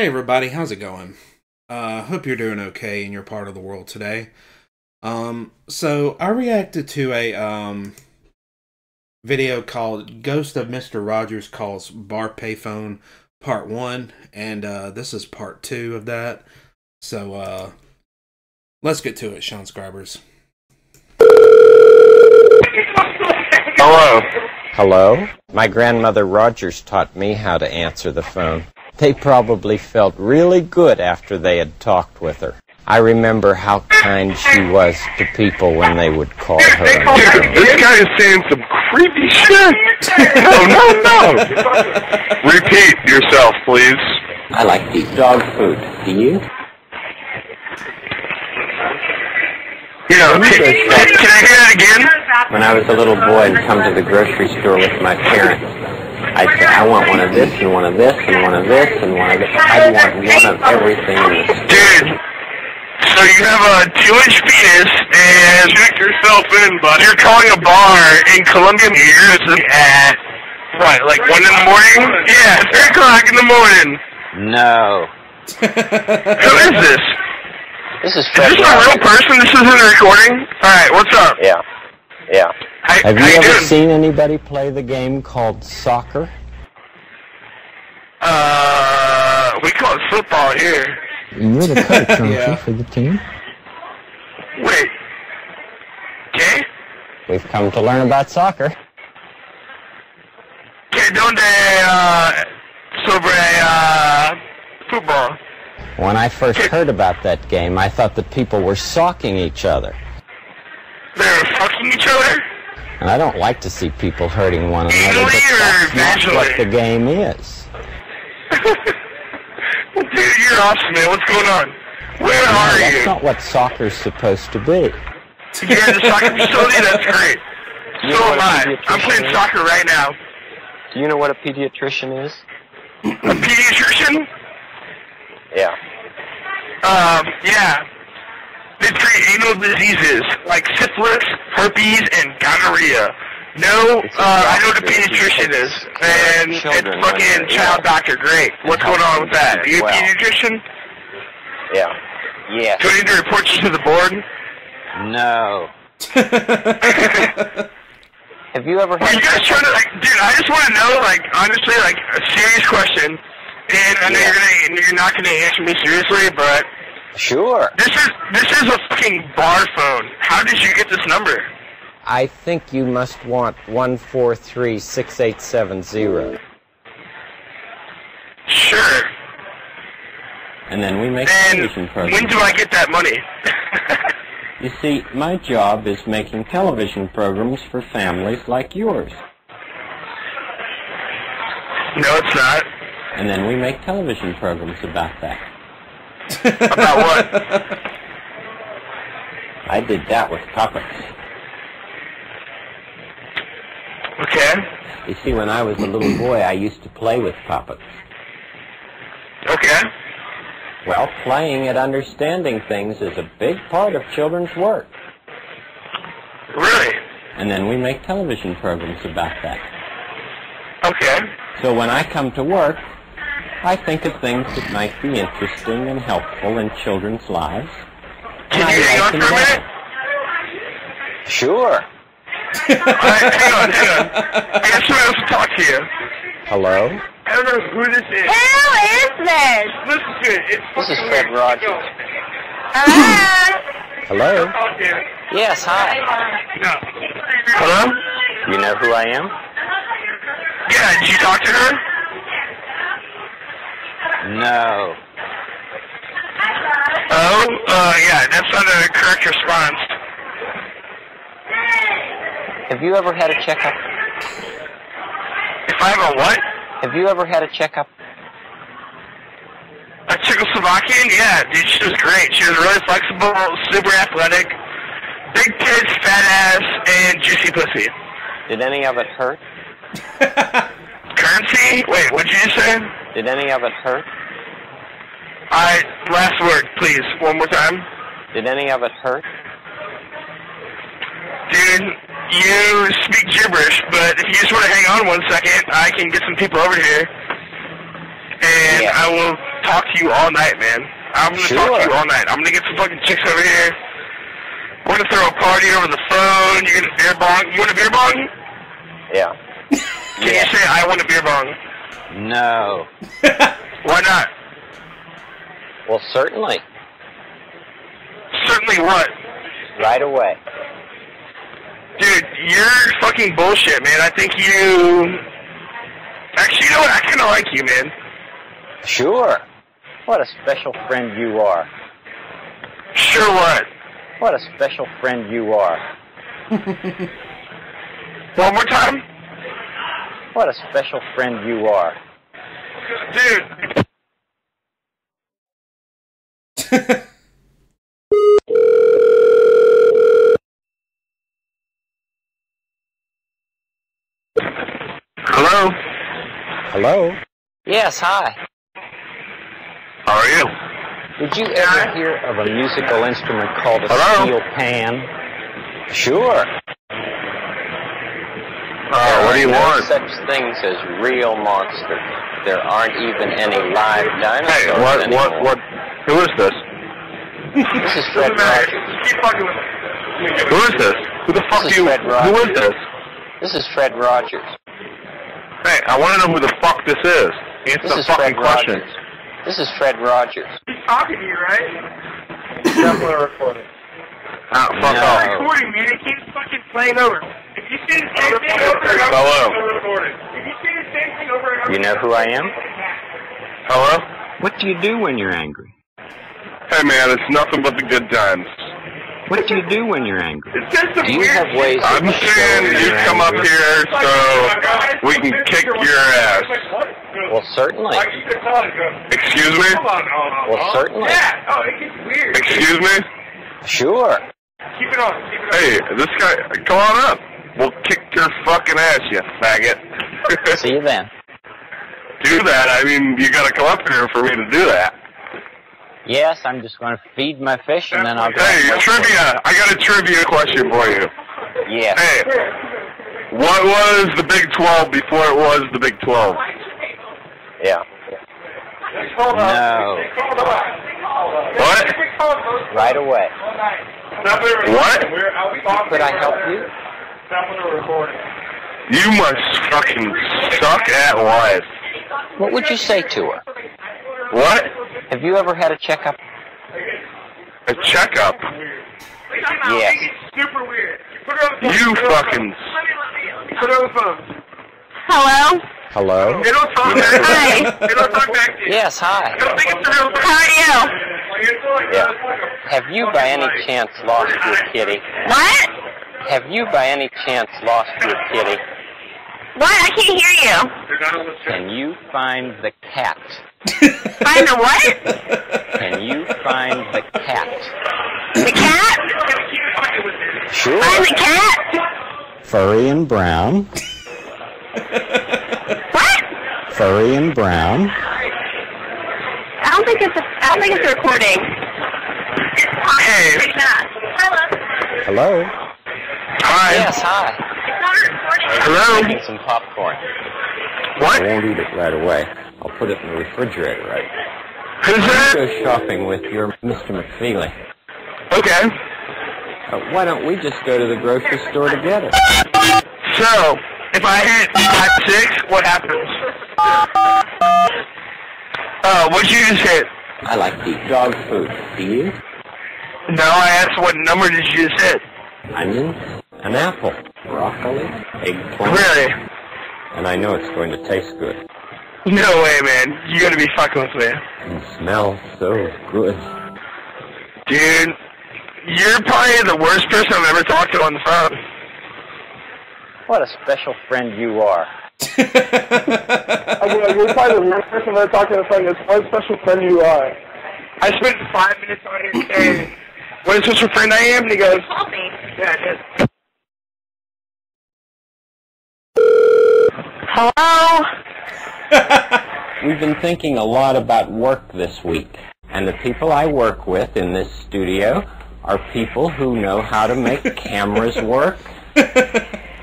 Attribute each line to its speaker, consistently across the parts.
Speaker 1: Hey everybody, how's it going? Uh hope you're doing okay in your part of the world today. Um so I reacted to a um video called Ghost of Mr. Rogers calls Bar Payphone Part 1 and uh this is part 2 of that. So uh let's get to it, Seanscribers.
Speaker 2: Hello.
Speaker 3: Hello? My grandmother Rogers taught me how to answer the phone. They probably felt really good after they had talked with her. I remember how kind she was to people when they would call her
Speaker 2: Dude, this guy is saying some creepy shit. No, no, no. Repeat yourself, please.
Speaker 3: I like to eat dog food. Do you?
Speaker 2: You know, can, can I hear that again?
Speaker 3: When I was a little boy and come to the grocery store with my parents, I'd say, I want one of this and one of this and one of this and one of this. I'd want one of everything in the store.
Speaker 2: Dude, so you have a two-inch penis and check yourself in, bud. You're calling a bar in Columbia, New Jersey at, what, like 1 in the morning? Yeah, 3 o'clock in the morning.
Speaker 3: No.
Speaker 2: Who is this?
Speaker 3: This is
Speaker 2: Is this a real person? This isn't a recording? Alright, what's up?
Speaker 3: Yeah. Yeah. Have you ever
Speaker 2: doing?
Speaker 3: seen anybody play the game called soccer?
Speaker 2: Uh, we call it football here.
Speaker 4: You're the coach, aren't
Speaker 1: Yeah.
Speaker 4: you, for the team?
Speaker 2: Wait. ¿Qué?
Speaker 3: We've come to learn about soccer.
Speaker 2: ¿Qué donde, uh, sobre, uh, football?
Speaker 3: When I first heard about that game, I thought that people were socking each other.
Speaker 2: They're fucking each other?
Speaker 3: And I don't like to see people hurting one another, but that's not what the game is.
Speaker 2: Dude, you're awesome, man. What's going on? Where
Speaker 3: No,
Speaker 2: are
Speaker 3: that's
Speaker 2: you?
Speaker 3: That's not what soccer's supposed to be.
Speaker 2: You're at the soccer facility? That's great.
Speaker 3: You
Speaker 2: So am I. I'm playing
Speaker 3: is?
Speaker 2: soccer right now.
Speaker 3: Do you know what a pediatrician is?
Speaker 2: A pediatrician?
Speaker 3: Yeah.
Speaker 2: Um, yeah. They treat anal diseases like syphilis, herpes, and gonorrhea. No, uh, I know what a pediatrician is, and it's fucking child
Speaker 3: ill.
Speaker 2: doctor. Great. What's going on with that? Are you a
Speaker 3: well.
Speaker 2: pediatrician?
Speaker 3: Yeah. Yeah.
Speaker 2: Do I need to report you to the board?
Speaker 3: No. Have you ever
Speaker 2: Are you guys trying to like, dude? I just want to know, like, honestly, like, a serious question. And I know
Speaker 3: Yeah.
Speaker 2: you're gonna, you're not gonna answer me seriously, but
Speaker 3: Sure.
Speaker 2: this is this is a fucking bar phone. How did you get this number?
Speaker 3: I think you must want 1436870.
Speaker 2: Sure.
Speaker 3: And then we make television programs.
Speaker 2: And when do I get that money?
Speaker 3: You see, my job is making television programs for families like yours.
Speaker 2: no, it's not.
Speaker 3: And then we make television programs about that.
Speaker 2: About what?
Speaker 3: I did that with puppets.
Speaker 2: Okay.
Speaker 3: You see, when I was a little boy, I used to play with puppets.
Speaker 2: Okay.
Speaker 3: Well, playing at understanding things is a big part of children's work.
Speaker 2: Really?
Speaker 3: And then we make television programs about that.
Speaker 2: Okay.
Speaker 3: So when I come to work, I think of things that might be interesting and helpful in children's lives.
Speaker 2: Can you
Speaker 3: I
Speaker 2: hang on for a minute?
Speaker 3: Sure.
Speaker 2: Alright, hang on, hang on. I got someone else to talk to you.
Speaker 3: Hello?
Speaker 2: I don't know who this is.
Speaker 5: Who is this?
Speaker 2: Listen to it. It's
Speaker 3: This is Fred
Speaker 2: weird.
Speaker 3: Rogers.
Speaker 5: Hello?
Speaker 3: Hello?
Speaker 2: Talk to you.
Speaker 3: Yes, hi.
Speaker 2: No. Hello?
Speaker 3: You know who I am?
Speaker 2: Yeah, did you talk to her?
Speaker 3: No.
Speaker 2: Oh, uh, yeah, that's not a correct response.
Speaker 3: Have you ever had a checkup?
Speaker 2: If I have a what?
Speaker 3: Have you ever had a checkup?
Speaker 2: A Czechoslovakian? Yeah, dude, she was great. She was really flexible, super athletic, big tits, fat ass, and juicy pussy.
Speaker 3: Did any of it hurt?
Speaker 2: Currency? Wait, what did you say?
Speaker 3: Did any of it hurt?
Speaker 2: Alright, last word, please. One more time.
Speaker 3: Did any of it hurt?
Speaker 2: Dude, you speak gibberish, but if you just want to hang on one second, I can get some people over here. And
Speaker 3: Yeah.
Speaker 2: I will talk to you all night, man. I'm gonna talk to you all night. I'm gonna get some fucking chicks over here. We're gonna throw a party over the phone. You're gonna beer bong. You want a beer bong?
Speaker 6: Yeah.
Speaker 2: Can you say I want a beer bong?
Speaker 6: No.
Speaker 2: Why not?
Speaker 6: Well, certainly.
Speaker 2: Certainly what?
Speaker 6: Right away.
Speaker 2: Dude, you're fucking bullshit, man. I think you. Actually, you know what? I kind of like you, man.
Speaker 6: Sure. What a special friend you are.
Speaker 2: Sure, what?
Speaker 6: What a special friend you are.
Speaker 2: One more time?
Speaker 6: What a special friend you are.
Speaker 2: Dude. Hello?
Speaker 6: Hello? Yes, hi.
Speaker 2: How are you?
Speaker 6: Did you ever hear of a musical instrument called a
Speaker 2: Hello?
Speaker 6: steel pan? Sure.
Speaker 2: Uh, what do you
Speaker 6: There are
Speaker 2: want?
Speaker 6: Such things as real monsters. There aren't even any live dinosaurs
Speaker 2: Hey, what,
Speaker 6: anymore.
Speaker 2: what, what, who is this?
Speaker 6: This is Fred Rogers.
Speaker 2: Keep fucking with me. Who is this? Who the fuck
Speaker 6: This is
Speaker 2: do you,
Speaker 6: Fred Rogers.
Speaker 2: is this?
Speaker 6: This is Fred Rogers.
Speaker 2: Hey, I want to know who the fuck this is. Answer
Speaker 6: This
Speaker 2: the
Speaker 6: is
Speaker 2: fucking
Speaker 6: Fred
Speaker 2: question.
Speaker 6: Rogers. This is Fred Rogers.
Speaker 2: He's talking to you, right? Definitely recording. Ah, fuck
Speaker 6: No.
Speaker 2: off. Recording, man. It keeps fucking playing over. If you say the same thing over and over,
Speaker 4: Hello.
Speaker 2: If you say the same thing over and over,
Speaker 6: You know who I am?
Speaker 2: Hello?
Speaker 6: What do you do when you're angry?
Speaker 4: Hey man, it's nothing but the good times.
Speaker 6: What do you do when you're angry?
Speaker 2: It's just some
Speaker 6: Do you
Speaker 2: weird
Speaker 6: have ways
Speaker 2: shit.
Speaker 4: I'm saying you
Speaker 6: you're
Speaker 4: come up here so we can kick your ass.
Speaker 6: Well, certainly.
Speaker 4: Excuse me?
Speaker 6: Well, certainly.
Speaker 2: Yeah. Oh, it gets weird.
Speaker 4: Excuse me?
Speaker 6: Sure.
Speaker 2: Keep it on. Keep it on.
Speaker 4: Hey, this guy, come on up. We'll kick your fucking ass, you faggot.
Speaker 6: See you then.
Speaker 4: do that. I mean, you gotta come up here for me to do that.
Speaker 6: Yes, I'm just going to feed my fish and then I'll go.
Speaker 4: Hey, trivia. I got a trivia question for you.
Speaker 6: Yes.
Speaker 4: Hey, what was the Big 12 before it was the Big 12?
Speaker 6: Yeah. No.
Speaker 4: What?
Speaker 6: Right away.
Speaker 4: What?
Speaker 6: Could I help you?
Speaker 4: You must fucking suck at life.
Speaker 6: What would you say to her?
Speaker 4: What?
Speaker 6: Have you ever had a checkup?
Speaker 4: A checkup?
Speaker 6: Yes.
Speaker 2: Super weird. Put it on the phone.
Speaker 4: You fucking...
Speaker 2: Put it on the phone.
Speaker 5: Hello?
Speaker 6: Hello?
Speaker 2: They don't talk back.
Speaker 5: Hi.
Speaker 2: They don't talk back to you.
Speaker 6: Yes, hi.
Speaker 2: I don't think it's the real.
Speaker 5: How are you?
Speaker 6: Uh, yeah. Have you by any chance lost your kitty?
Speaker 5: What?
Speaker 6: Have you by any chance lost your kitty?
Speaker 5: What? I can't hear you.
Speaker 6: Can you find the cat?
Speaker 5: Find the what?
Speaker 6: Can you find the cat?
Speaker 5: The cat?
Speaker 6: Sure.
Speaker 5: Find the cat?
Speaker 6: Furry and brown.
Speaker 5: What?
Speaker 6: Furry and brown.
Speaker 5: I don't think it's a, I don't think it's a recording.
Speaker 2: Hey.
Speaker 5: It's not. Hello.
Speaker 6: Hello?
Speaker 2: Hi.
Speaker 6: Yes, hi.
Speaker 5: It's not a recording.
Speaker 2: Hello?
Speaker 6: Making some popcorn.
Speaker 2: What?
Speaker 6: I won't eat it right away. I'll put it in the refrigerator, right?
Speaker 2: Who's that?
Speaker 6: Go shopping with your Mr. McFeely.
Speaker 2: Okay.
Speaker 6: Uh, why don't we just go to the grocery store together?
Speaker 2: So, if I hit five six, what happens? Uh, what'd you just hit?
Speaker 6: I like to eat dog food. Do you?
Speaker 2: No, I asked what number did you just hit?
Speaker 6: Onions, an apple, broccoli, eggplant.
Speaker 2: Really?
Speaker 6: And I know it's going to taste good.
Speaker 2: No way, man. You gotta be fucking with me.
Speaker 6: And smells so good.
Speaker 2: Dude, you're probably the worst person I've ever talked to on the phone.
Speaker 6: What a special friend you are.
Speaker 2: Okay, you're probably the worst person I've ever talked to on the phone. It's what a special friend you are. I spent five minutes on here saying, what a special friend I am, and he goes,
Speaker 5: Call me.
Speaker 2: yeah, it is.
Speaker 5: Hello?
Speaker 6: We've been thinking a lot about work this week. And the people I work with in this studio are people who know how to make cameras work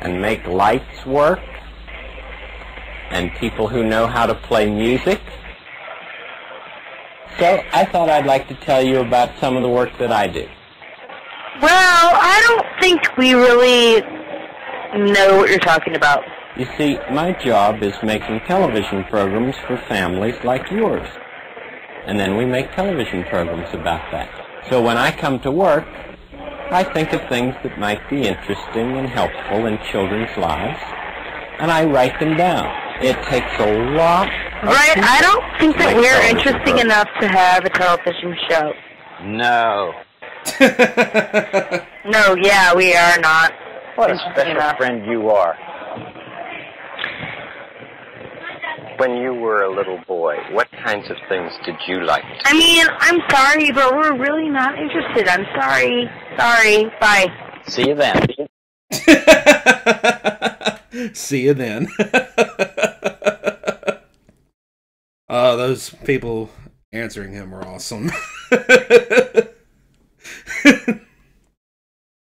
Speaker 6: and make lights work and people who know how to play music
Speaker 3: So I thought I'd like to tell you about some of the work that I do.
Speaker 5: Well, I don't think we really know what you're talking about.
Speaker 3: You see, my job is making television programs for families like yours. And then we make television programs about that. So when I come to work, I think of things that might be interesting and helpful in children's lives, and I write them down. It takes a lot
Speaker 5: Right? I don't think that we're interesting
Speaker 3: programs.
Speaker 5: enough to have a television show.
Speaker 3: No.
Speaker 5: No, yeah, we are not.
Speaker 3: What a
Speaker 5: interesting
Speaker 3: special
Speaker 5: enough.
Speaker 3: friend you are. When you were a little boy, what kinds of things did you like to
Speaker 5: I mean, I'm sorry, but we're really not interested. I'm sorry. Sorry. Bye.
Speaker 3: See you then.
Speaker 1: See you then. Oh, those people answering him were awesome.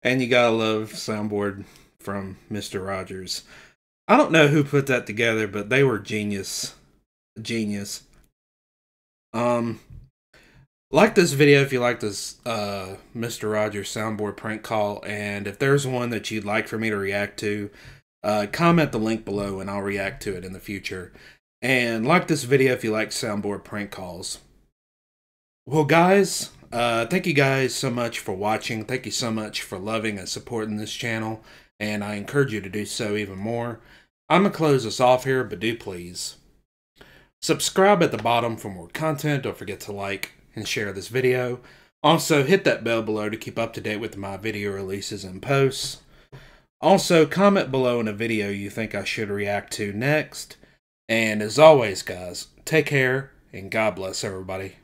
Speaker 1: and you gotta love soundboard from Mr. Rogers. I don't know who put that together, but they were genius. Genius. Um like this video if you like this uh Mr. Rogers soundboard prank call and if there's one that you'd like for me to react to, uh comment the link below and I'll react to it in the future. And like this video if you like soundboard prank calls. Well guys, uh thank you guys so much for watching. Thank you so much for loving and supporting this channel and I encourage you to do so even more. I'm gonna close this off here, but do please subscribe at the bottom for more content. Don't forget to like and share this video. Also, hit that bell below to keep up to date with my video releases and posts. Also, comment below in a video you think I should react to next. And as always, guys, take care and God bless everybody.